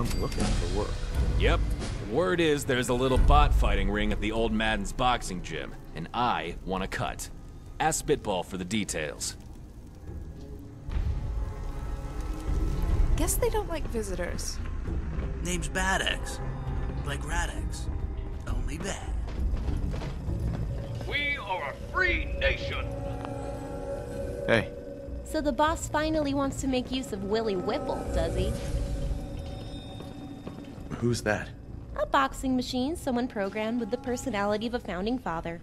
I'm looking for work. Yep. Word is there's a little bot fighting ring at the old Madden's boxing gym, and I want a cut. Ask Spitball for the details. Guess they don't like visitors. Name's Bad X. Like Rad-X. Only bad. We are a free nation. Hey, So the boss finally wants to make use of Willy Whipple, does he? Who's that? A boxing machine someone programmed with the personality of a founding father.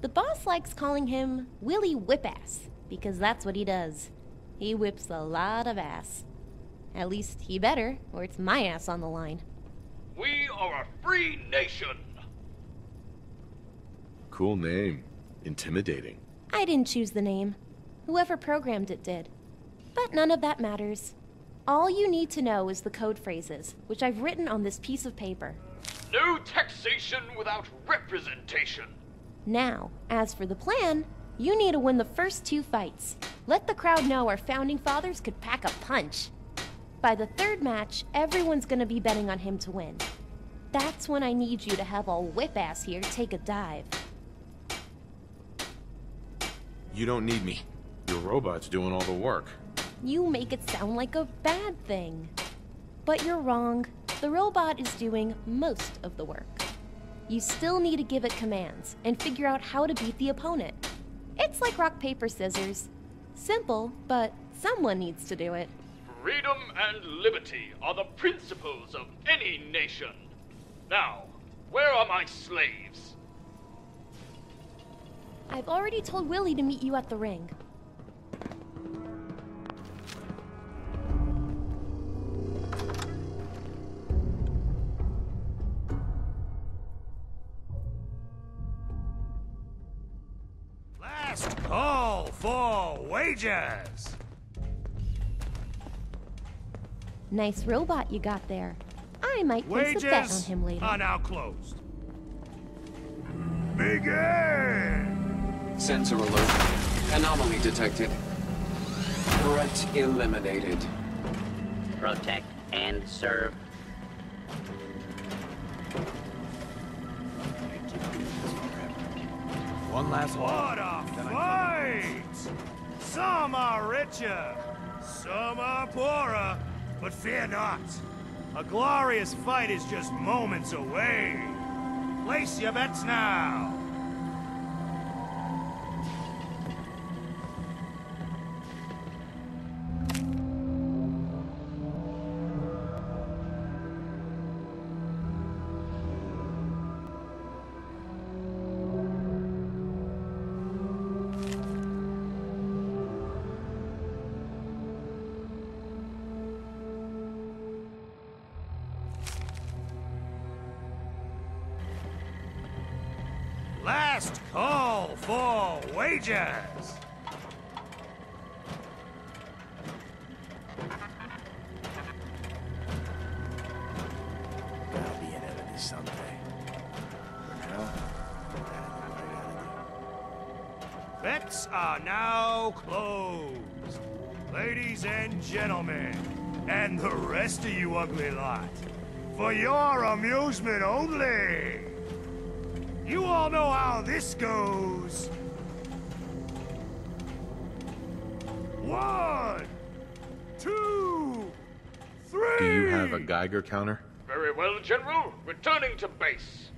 The boss likes calling him Willy Whipass because that's what he does. He whips a lot of ass. At least he better, or it's my ass on the line. We are a free nation. Cool name. Intimidating. I didn't choose the name. Whoever programmed it did. But none of that matters. All you need to know is the code phrases, which I've written on this piece of paper. No taxation without representation. Now, as for the plan, you need to win the first two fights. Let the crowd know our founding fathers could pack a punch. By the third match, everyone's gonna be betting on him to win. That's when I need you to have all whip ass here take a dive. You don't need me. Your robot's doing all the work. You make it sound like a bad thing. But you're wrong. The robot is doing most of the work. You still need to give it commands and figure out how to beat the opponent. It's like rock, paper, scissors. Simple, but someone needs to do it. Freedom and liberty are the principles of any nation. Now, where are my slaves? I've already told Willie to meet you at the ring. For. Nice robot you got there. I might place a bet on him later. are now closed. Begin! Sensor alert. Anomaly detected. Threat eliminated. protect, and serve. One last What a fight! Some are richer, some are poorer, but fear not. A glorious fight is just moments away. Place your bets now. Last call for wages. Gotta be an enemy someday. For now, gotta I gotta do. Bets are now closed. Ladies and gentlemen, and the rest of you ugly lot. For your amusement only. You all know how this goes. One, two, three. Do you have a Geiger counter? Very well, General. Returning to base.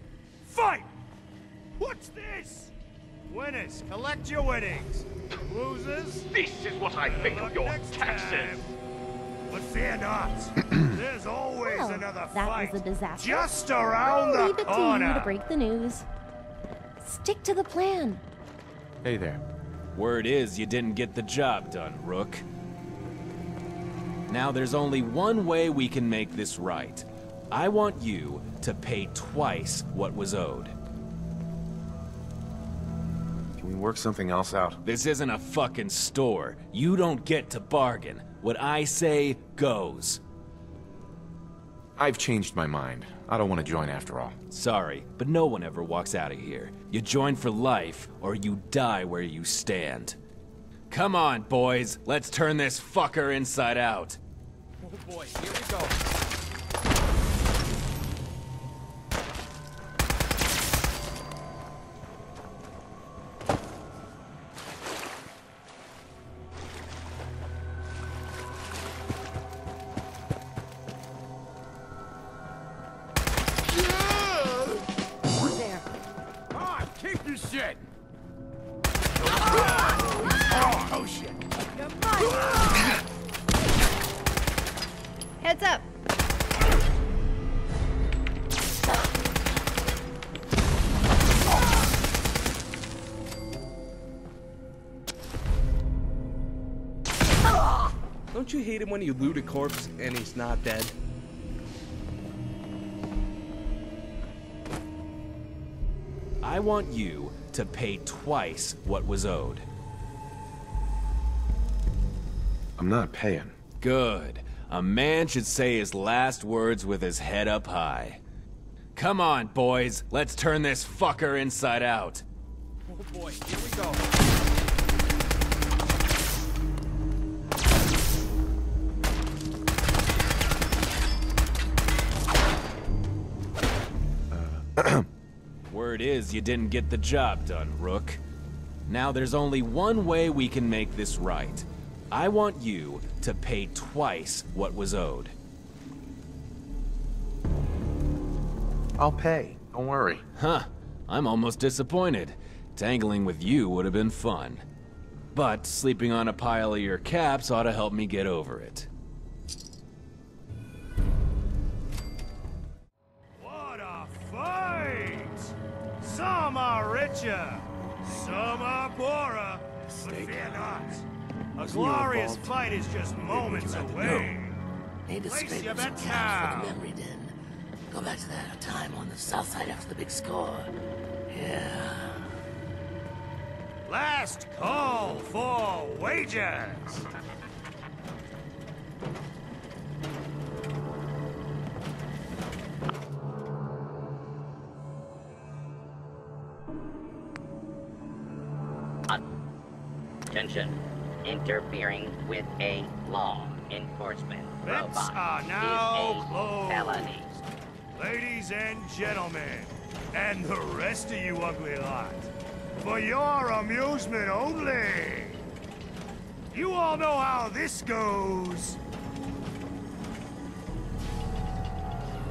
Fight! What's this? Winners, collect your winnings. Losers, This is what I think of your next taxes. time. But fear not. There's always Well, another that fight. was a disaster. Just around I'll the leave it to you to break the news. Stick to the plan. Hey there. Word is you didn't get the job done, Rook. Now there's only one way we can make this right. I want you to pay twice what was owed. Can we work something else out? This isn't a fucking store. You don't get to bargain. What I say goes. I've changed my mind. I don't want to join after all. Sorry, but no one ever walks out of here. You join for life, or you die where you stand. Come on, boys. Let's turn this fucker inside out. Oh boy, here we go. Heads up. Don't you hate him when you loot a corpse and he's not dead? I want you to pay twice what was owed. I'm not paying. Good. A man should say his last words with his head up high. Come on, boys. Let's turn this fucker inside out. Oh boy, here we go. Uh, Word is you didn't get the job done, Rook. Now there's only one way we can make this right. I want you to pay twice what was owed. I'll pay. Don't worry. Huh. I'm almost disappointed. Tangling with you would have been fun. But sleeping on a pile of your caps ought to help me get over it. What a fight! Some are richer, some are poorer, but fear not. A glorious fight is just moments away. Need to scrape some bets cash for the memory den. Go back to that time on the south side after the big score. Yeah. Last call for wagers. Attention. Interfering with a law enforcement Bets robot uh, are now is a closed. felony. Ladies and gentlemen, and the rest of you ugly lot, for your amusement only. You all know how this goes.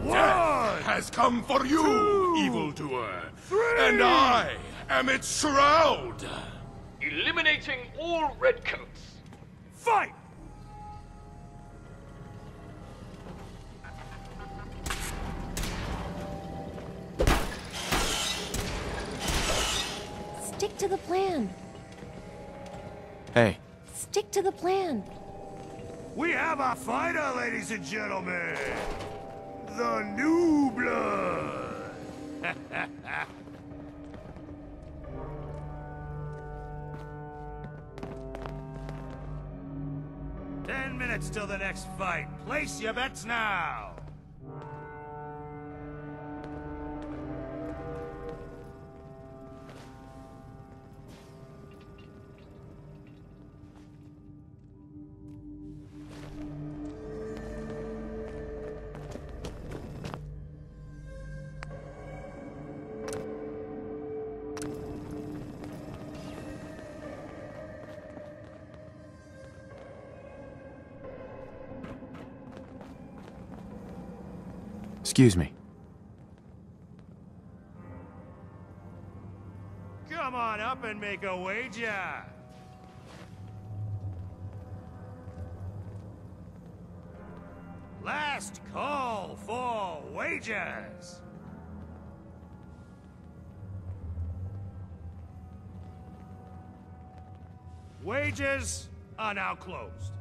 One has come for you, evildoer. And I am its shroud. Eliminating all redcoats. Fight! Stick to the plan. Hey, Stick to the plan. We have a fighter, ladies and gentlemen. The new blood. Ten minutes till the next fight. Place your bets now. Excuse me. Come on up and make a wager. Last call for wagers. Wages are now closed.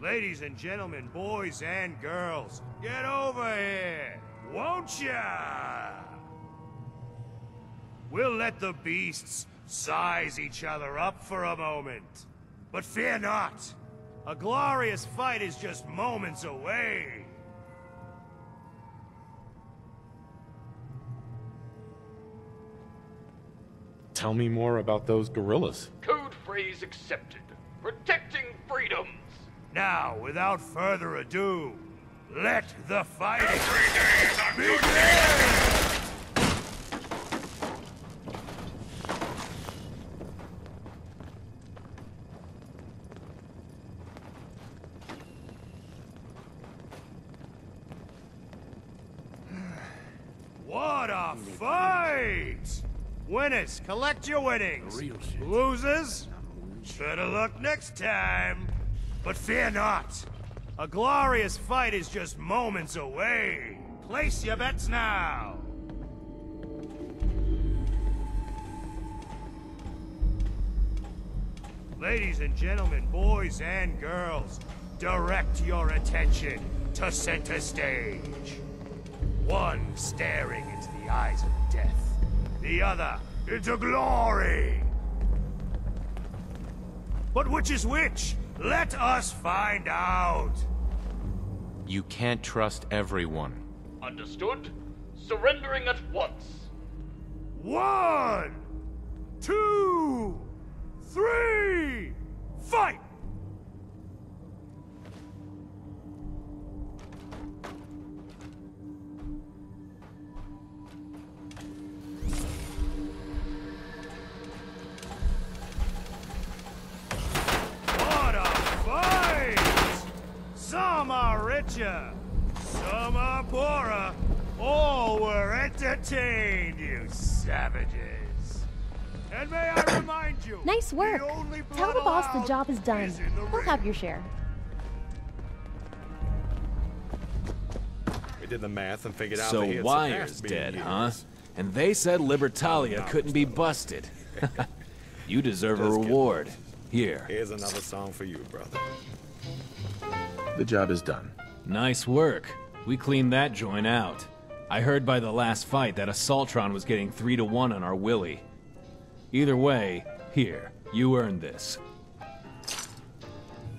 Ladies and gentlemen, boys and girls, get over here, won't ya? We'll let the beasts size each other up for a moment. But fear not, a glorious fight is just moments away. Tell me more about those gorillas. Code phrase accepted. Protecting freedoms. Now, without further ado, let the fighting begin! What a fight! Winners, collect your winnings. Losers, Better luck next time. But fear not. A glorious fight is just moments away. Place your bets now. Ladies and gentlemen, boys and girls, direct your attention to center stage. One staring into the eyes of death, the other into glory. But which is which? Let us find out. You can't trust everyone. Understood? Surrendering at once. One, two, three, fight! And may I remind you, Nice work. the Tell the boss the job is done. is in the We'll have your share. We did the math and figured out So that he had Wire's surpassed me dead, huh? And they said Libertalia couldn't be busted. you deserve a Just kidding. reward. Here. Here's another song for you, brother. The job is done. Nice work. We cleaned that joint out. I heard by the last fight that a Assaultron was getting 3 to 1 on our Willy. Either way, here, you earned this.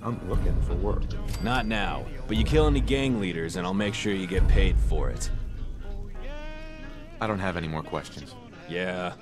I'm looking for work. Not now, but you kill any gang leaders and I'll make sure you get paid for it. I don't have any more questions. Yeah,